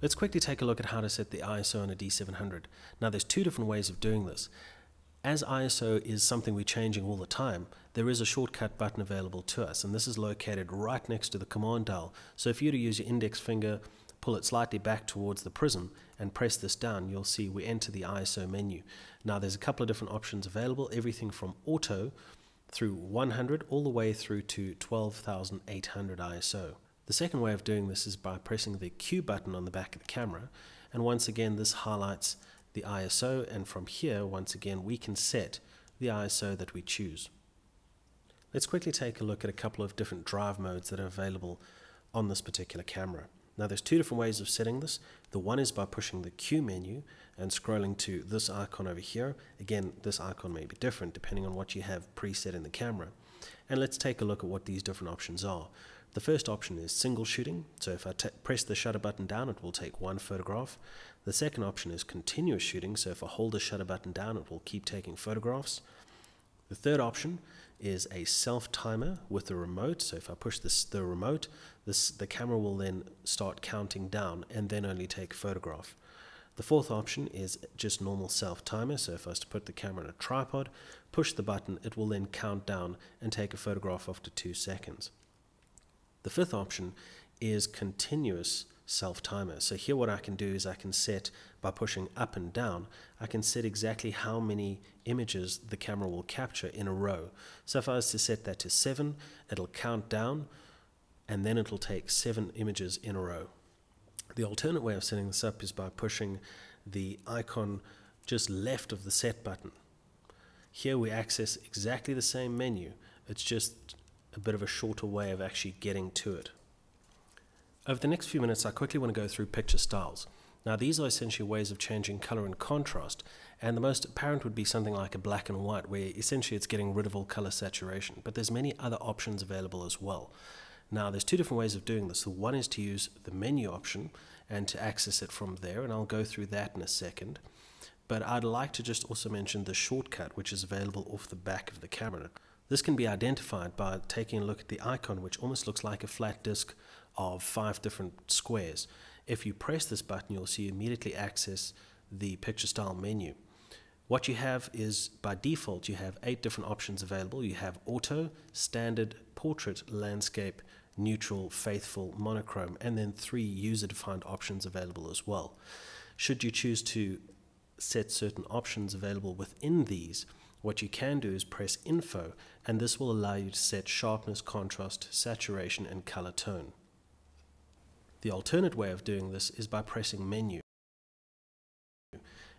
Let's quickly take a look at how to set the ISO on a D700. Now there's two different ways of doing this. As ISO is something we're changing all the time, there is a shortcut button available to us, and this is located right next to the command dial. So if you were to use your index finger, pull it slightly back towards the prism, and press this down, you'll see we enter the ISO menu. Now there's a couple of different options available, everything from auto through 100 all the way through to 12,800 ISO. The second way of doing this is by pressing the Q button on the back of the camera and once again this highlights the ISO and from here once again we can set the ISO that we choose. Let's quickly take a look at a couple of different drive modes that are available on this particular camera. Now there's two different ways of setting this. The one is by pushing the Q menu and scrolling to this icon over here. Again, this icon may be different depending on what you have preset in the camera. And let's take a look at what these different options are. The first option is single shooting. So if I press the shutter button down, it will take one photograph. The second option is continuous shooting. So if I hold the shutter button down, it will keep taking photographs. The third option is a self timer with the remote. So if I push this the remote, this the camera will then start counting down and then only take photograph. The fourth option is just normal self timer. So if I was to put the camera on a tripod, push the button, it will then count down and take a photograph after two seconds. The fifth option is continuous self timer. So here what I can do is I can set by pushing up and down, I can set exactly how many images the camera will capture in a row. So if I was to set that to seven, it'll count down and then it'll take seven images in a row. The alternate way of setting this up is by pushing the icon just left of the set button. Here we access exactly the same menu. It's just a bit of a shorter way of actually getting to it. Over the next few minutes, I quickly want to go through picture styles. Now, these are essentially ways of changing color and contrast, and the most apparent would be something like a black and white, where essentially it's getting rid of all color saturation, but there's many other options available as well. Now, there's two different ways of doing this. The one is to use the menu option and to access it from there, and I'll go through that in a second. But I'd like to just also mention the shortcut, which is available off the back of the camera. This can be identified by taking a look at the icon, which almost looks like a flat disk of five different squares. If you press this button, you'll see you immediately access the picture style menu. What you have is, by default, you have eight different options available. You have auto, standard, portrait, landscape, neutral, faithful, monochrome, and then three user-defined options available as well. Should you choose to set certain options available within these, what you can do is press info and this will allow you to set sharpness, contrast, saturation and color tone. The alternate way of doing this is by pressing menu.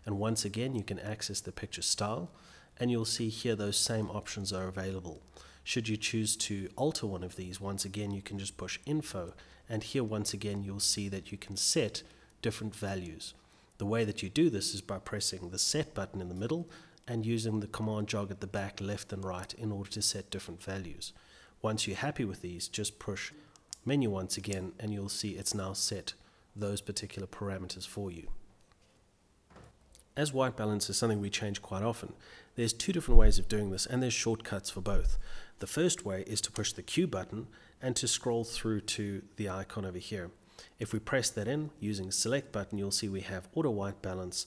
And once again you can access the picture style and you'll see here those same options are available. Should you choose to alter one of these, once again you can just push info and here once again you'll see that you can set different values. The way that you do this is by pressing the set button in the middle and using the command jog at the back left and right in order to set different values. Once you're happy with these, just push menu once again and you'll see it's now set those particular parameters for you. As white balance is something we change quite often, there's two different ways of doing this and there's shortcuts for both. The first way is to push the Q button and to scroll through to the icon over here. If we press that in using select button, you'll see we have auto white balance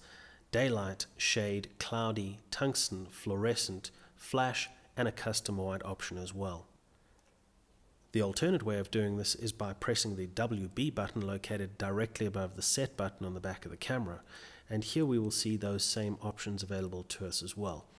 daylight, shade, cloudy, tungsten, fluorescent, flash, and a custom white option as well. The alternate way of doing this is by pressing the WB button located directly above the set button on the back of the camera, and here we will see those same options available to us as well.